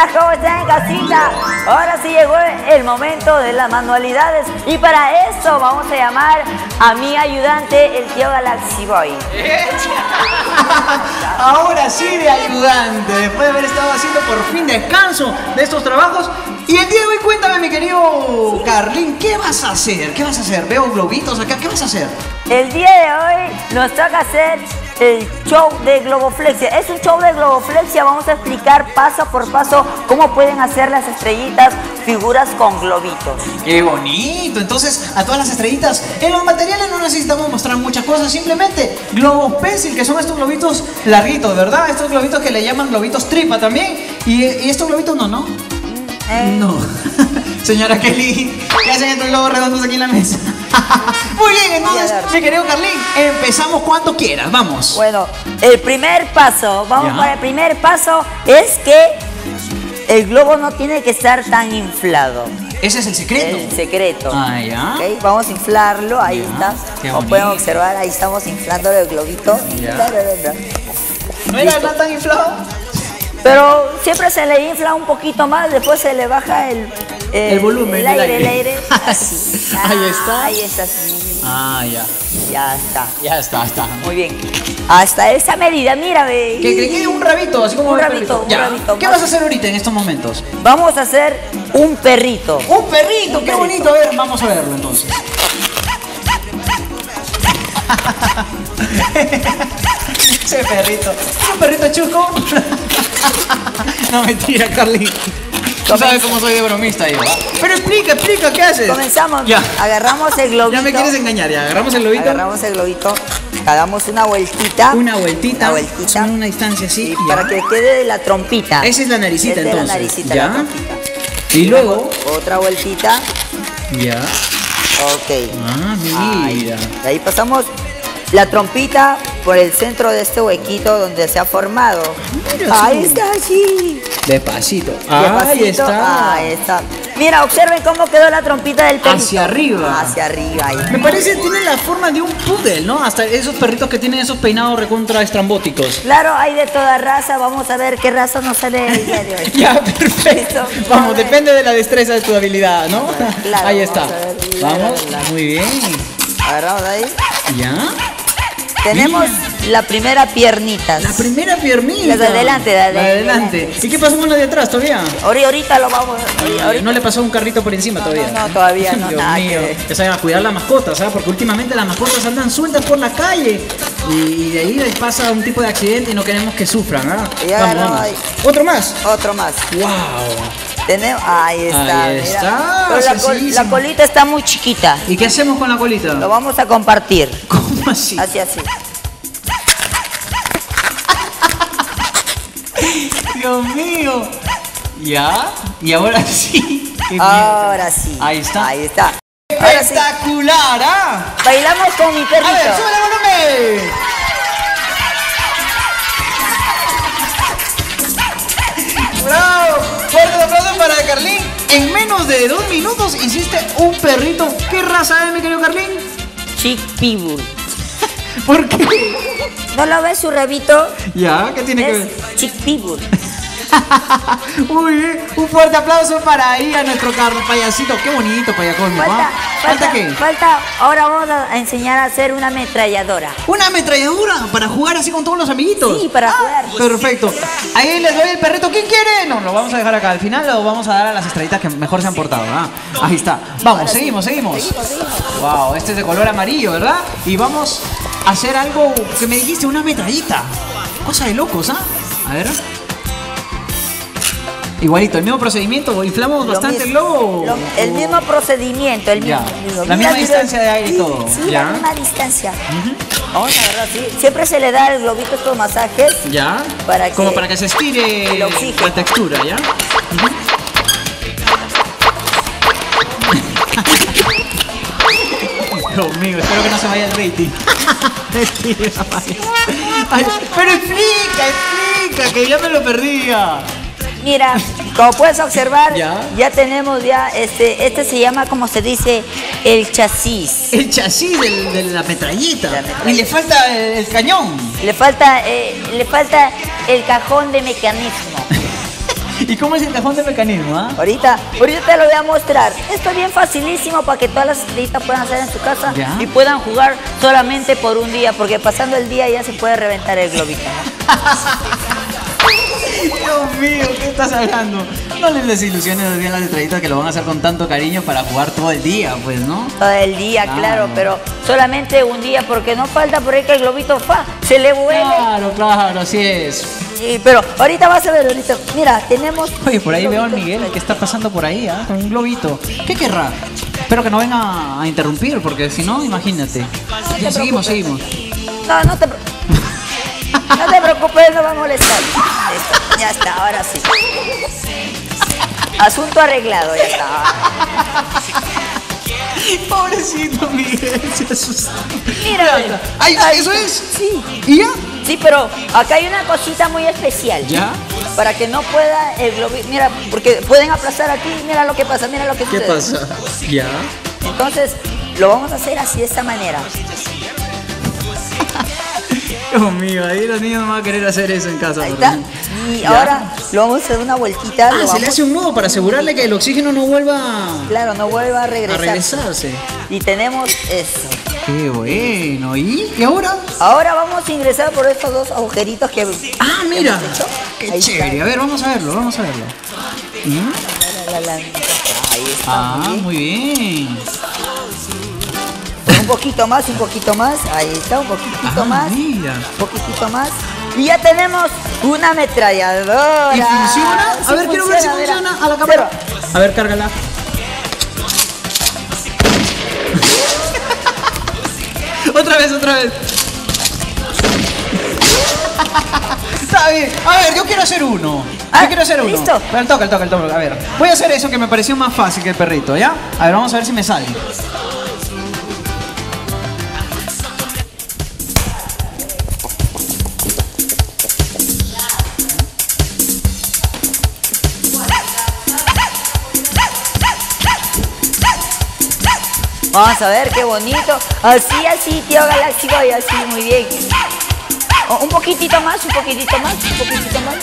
estás? ¿Cómo estás en casita? Ahora sí llegó el momento de las manualidades y para eso vamos a llamar a mi ayudante, el tío Galaxy Boy. Ahora sí de ayudante, después de haber estado haciendo por fin descanso de estos trabajos. Y el día de hoy cuéntame, mi querido Carlín, ¿qué vas a hacer? ¿Qué vas a hacer? Veo globitos acá, ¿qué vas a hacer? El día de hoy nos toca hacer el show de globoflexia. Es un show de globoflexia, vamos a explicar paso por paso cómo pueden hacer las estrellitas figuras con globitos. ¡Qué bonito! Entonces, a todas las estrellitas, en los materiales no necesitamos mostrar muchas cosas, simplemente globos pencil, que son estos globitos larguitos, ¿verdad? Estos globitos que le llaman globitos tripa también. Y, y estos globitos no, ¿no? Eh, No. Señora Kelly, ¿qué hacen estos globos redondos aquí en la mesa? Muy bien, entonces, mi querido Carlín, empezamos cuando quieras, vamos. Bueno, el primer paso, vamos Ya. para el primer paso, es que el globo no tiene que estar tan inflado. Ese es el secreto. El secreto. Ah, ya. Ok, Vamos a inflarlo, ahí Ya, está. Como pueden observar, ahí estamos inflando el globito. Ya. ¿No era tan inflado? Pero siempre se le infla un poquito más, después se le baja el, El volumen el aire, el aire. Así. Ahí está. Ahí está, sí. Ah, ya. Ya está. Ya está, está. Muy bien. Hasta esa medida, mira, ve. Que, quede un rabito, así como Un rabito, un Ya. rabito. ¿Qué vas a hacer ahorita en estos momentos? Vamos a hacer un perrito. Un perrito, qué perrito. bonito. A ver, vamos a verlo entonces. Ese perrito. ¿Es un perrito chusco? no, mentira, Carly. Tú sabes cómo soy de bromista yo, ¿va? Pero explica, explica, ¿qué haces? Comenzamos. Ya. Agarramos el globito. Ya me quieres engañar, ya. Agarramos el lobito. Agarramos el globito. Damos una vueltita. Una vueltita. Una vueltita. En una distancia así. Y para que quede la trompita. Esa es la naricita, Esta es entonces. la naricita, Ya. la trompita. Y luego. Otra vueltita. Ya. Ok. Ah, Ahí. mira. De ahí pasamos la trompita por el centro de este huequito donde se ha formado. Mira, Ahí sí. está, sí. Despacito. Ahí Despacito. está. Ahí está. Mira, observen cómo quedó la trompita del perrito. Hacia arriba. Hacia arriba, ahí. Me parece que tiene la forma de un poodle, ¿no? Hasta esos perritos que tienen esos peinados recontra estrambóticos. Claro, hay de toda raza. Vamos a ver qué raza nos sale el día de hoy. Ya, perfecto. Vamos, depende de la destreza de tu habilidad, ¿no? Claro, Ahí vamos está. a ver. Vamos, la. muy bien. Agarramos ahí. ¿Ya? Tenemos la primera piernita. La primera piernita. La de adelante, la de adelante. ¿Y qué pasó con la de atrás todavía? Ahorita, lo vamos ahorita- No le pasó un carrito por encima todavía. no, no, todavía no, Dios nada mío. Que se vayan a cuidar las mascotas, ¿sabes? Porque últimamente las mascotas andan sueltas por la calle. Y de ahí les pasa un tipo de accidente y no queremos que sufran, ¿ah? Ya, Vamos, no, vamos. Otro más. Otro más. ¡Wow! Tenemos, ahí está. Ahí mira. está, Pero la, col- la colita está muy chiquita. ¿Y qué hacemos con la colita? Lo vamos a compartir. ¿Cómo así? Así, así. Dios mío. ¿Ya? Y ahora sí. Ahora sí. Ahí está. Ahí está. Espectacular, ¿ah? Bailamos con mi A ver, perrito. súbele el volumen. ¡Bravo! Fuerte aplauso para Carlín. En menos de dos minutos hiciste un perrito. ¿Qué raza es, mi querido Carlín? Chick Pitbull. ¿Por qué? ¿No lo ves su rabito? ¿Ya? ¿Qué tiene que ver? Es Chick. Muy bien, un fuerte aplauso para ahí a nuestro Carlos payasito. Qué bonito payacón, Falta, ¿Falta qué? Falta, ahora vamos a enseñar a hacer una ametralladora. Una ametralladora para jugar así con todos los amiguitos. Sí, para jugar. Perfecto. Ahí les doy el perrito. ¿Quién quiere? No, lo vamos a dejar acá. Al final lo vamos a dar a las estrellitas que mejor se han portado. ¿ah? Ahí está. Vamos, seguimos, seguimos. Wow, este es de color amarillo, ¿verdad? Y vamos hacer algo que me dijiste, una metrallita. Cosa de locos, ¿ah? A ver. Igualito, el mismo procedimiento, inflamos Lo bastante el globo. lo- el mismo procedimiento, el Ya. mismo. La misma distancia de aire y Sí, todo. Sí, Ya. la misma distancia. Vamos a agarrar así. Siempre se le da el globito estos masajes. ¿Ya? Para Como que- para que se estire la textura, ¿ya? Dios mío, espero que no se vaya el rating. Ay, pero explica, explica, que ya me lo perdía. Mira, como puedes observar, Ya. ya, tenemos ya este, este se llama como se dice el chasis. El chasis del- de la metralleta. Y le falta el, el cañón. Le falta, eh, le falta el cajón de mecanismo. ¿Y cómo es el cajón de mecanismo, ah? Ahorita, ahorita te lo voy a mostrar. Esto es bien facilísimo para que todas las estrellitas puedan hacer en su casa Ya. y puedan jugar solamente por un día, porque pasando el día ya se puede reventar el globito. Dios mío, ¿qué estás hablando? No les desilusiones a las estrellitas que lo van a hacer con tanto cariño para jugar todo el día, pues, ¿no? Todo el día, Claro. claro, pero solamente un día, porque no falta por ahí que el globito fa, se le vuele. Claro, claro, así es. Pero ahorita vas a ver, ahorita. Mira, tenemos. Oye, por ahí veo al. Miguel que está pasando por ahí, ¿ah? Con un globito. ¿Qué querrá? Espero que no venga a interrumpir, porque si no, imagínate. te Ya, seguimos, seguimos. No, no te, no te preocupes, no va a molestar. Listo, ya está, ahora sí. Asunto arreglado, ya está. Pobrecito Miguel, se asustó. Mira. Ay, ¿eso es? Sí, ¿Y ya? Sí, pero acá hay una cosita muy especial. ¿Ya? Para que no pueda el globito. Mira, porque pueden aplastar aquí. Mira lo que pasa, mira lo que ¿Qué sucede. pasa? ¿Ya? Entonces, lo vamos a hacer así de esta manera. Dios mío, ahí los niños no van a querer hacer eso en casa. Ahí está. Y Ya. ahora lo vamos a hacer una vueltita. Ah, lo se le hace un nudo para asegurarle que el oxígeno no vuelva Claro, no vuelva a a regresar. regresarse. Y tenemos esto. Qué bueno. ¿Y? ¿Y ahora? Ahora vamos a ingresar por estos dos agujeritos que. Ah, mira. hemos hecho. Qué Ahí chévere. está. A ver, vamos a verlo, vamos a verlo. ¿Mm? La, la, la. Ahí está. Ah, muy bien. muy bien. Un poquito más, un poquito más. Ahí está, un poquitito Ah, más. mira. Un poquitito más. Y ya tenemos una ametralladora. ¿Y funciona? A Sí ver, quiero ver si mira. funciona a la cámara. A ver, cárgala. otra vez, otra vez. Está bien. A ver, yo quiero hacer uno. Ah, yo quiero hacer uno. listo. El toque, el toque, el toque. A ver, voy a hacer eso que me pareció más fácil que el perrito, ¿ya? A ver, vamos a ver si me sale. Vamos a ver qué bonito. Así, así, tío Galaxy Boy, así, muy bien. O- un poquitito más, un poquitito más, un poquitito más.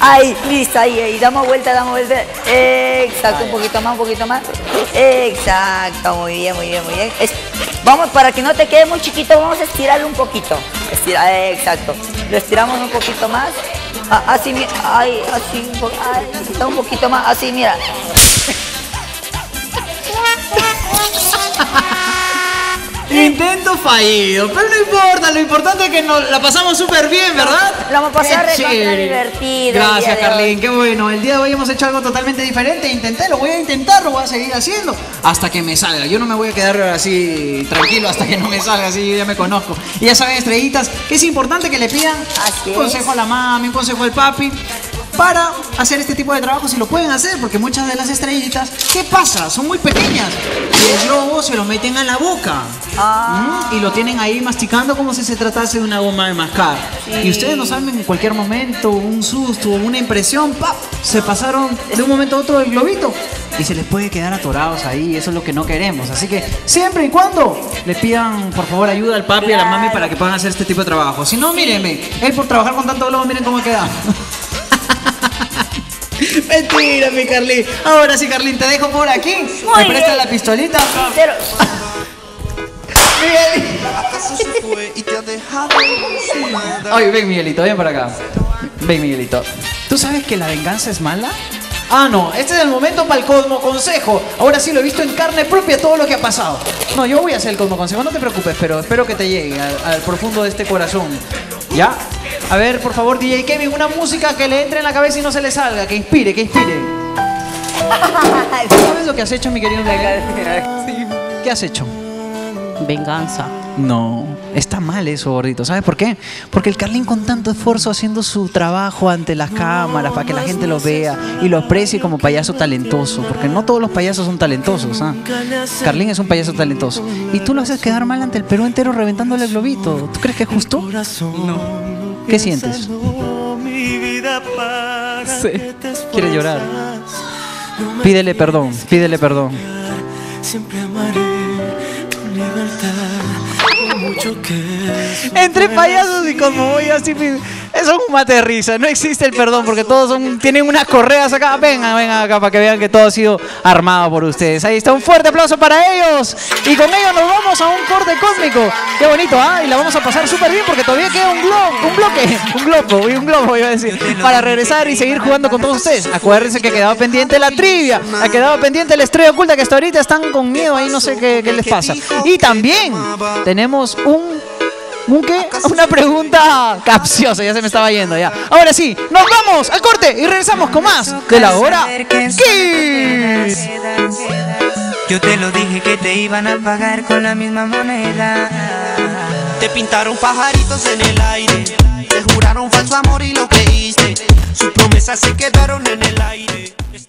Ahí, listo, ahí, ahí. Damos vuelta, damos vuelta. Exacto, un poquito más, un poquito más. Exacto, muy bien, muy bien, muy bien. Vamos, para que no te quede muy chiquito, vamos a estirarlo un poquito. Estira, exacto. Lo estiramos un poquito más. Ah, así, ay, así, un po- ay, un poquito más, así, mira. Intento fallido, pero no importa, lo importante es que nos la pasamos súper bien, ¿verdad? Lo vamos a pasar Qué recontra chévere. divertido Gracias, Carlín, qué bueno. El día de hoy hemos hecho algo totalmente diferente. Intenté, lo voy a intentar, lo voy a seguir haciendo hasta que me salga. Yo no me voy a quedar así tranquilo hasta que no me salga, así yo ya me conozco. Y ya saben, estrellitas, que es importante que le pidan Así un es. consejo a la mami, un consejo al papi. Para hacer este tipo de trabajo, si lo pueden hacer, porque muchas de las estrellitas, ¿qué pasa? Son muy pequeñas y el globo se lo meten a la boca. Ah. ¿Mm? Y lo tienen ahí masticando como si se tratase de una goma de mascar. Y ustedes no saben en cualquier momento, un susto, una impresión, ¡pap! se pasaron de un momento a otro del globito. Y se les puede quedar atorados ahí, eso es lo que no queremos. Así que siempre y cuando le pidan por favor ayuda al papi y a la mami para que puedan hacer este tipo de trabajo. Si no, mírenme, él por trabajar con tanto globo, miren cómo queda. Mentira, mi Carlín. Ahora sí, Carlín, te dejo por aquí. Muy ¿Me prestas la pistolita? Pero, Miguel. ¿Acaso se fue y te ha dejado su maldad? Oye, ven Miguelito, ven para acá. Ven Miguelito. ¿Tú sabes que la venganza es mala? Ah, no, este es el momento para el Cosmo Consejo. Ahora sí lo he visto en carne propia todo lo que ha pasado. No, yo voy a hacer el Cosmo Consejo, no te preocupes, pero espero que te llegue al, al profundo de este corazón. ¿Ya? A ver, por favor, DJ Kevin, una música que le entre en la cabeza y no se le salga, que inspire, que inspire. ¿Sabes lo que has hecho, mi querido? ¿Qué has hecho? Venganza. No, está mal eso, gordito. ¿Sabes por qué? Porque el Carlín con tanto esfuerzo haciendo su trabajo ante las cámaras para que la gente lo vea y lo aprecie como payaso talentoso, porque no todos los payasos son talentosos. ¿ah? Carlín es un payaso talentoso. Y tú lo haces quedar mal ante el Perú entero reventándole el globito. ¿Tú crees que es justo? No. ¿Qué sientes? Mi vida para Sí. que te Quiere llorar. Pídele perdón, pídele perdón. Siempre amaré con libertad. Por mucho que Entre payasos y como voy así, Eso es un mate de risa. No existe el perdón porque todos son, tienen unas correas acá. Vengan, vengan acá para que vean que todo ha sido armado por ustedes. Ahí está, un fuerte aplauso para ellos. Y con ellos nos vamos a un corte cósmico. Qué bonito, ¿ah? Y la vamos a pasar súper bien porque todavía queda un globo, un bloque, un globo y un globo, iba a decir, para regresar y seguir jugando con todos ustedes. Acuérdense que quedaba pendiente la trivia, ha quedado pendiente la estrella oculta que hasta ahorita están con miedo ahí, no sé qué les pasa. Y también tenemos un ¿Un qué? Una pregunta capciosa, ya se me estaba yendo ya. Ahora sí, nos vamos al corte y regresamos con más de la hora Kiss. Yo te lo dije que te iban a pagar con la misma moneda. Te pintaron pajaritos en el aire. Te juraron falso amor y lo creíste. Sus promesas se quedaron en el aire.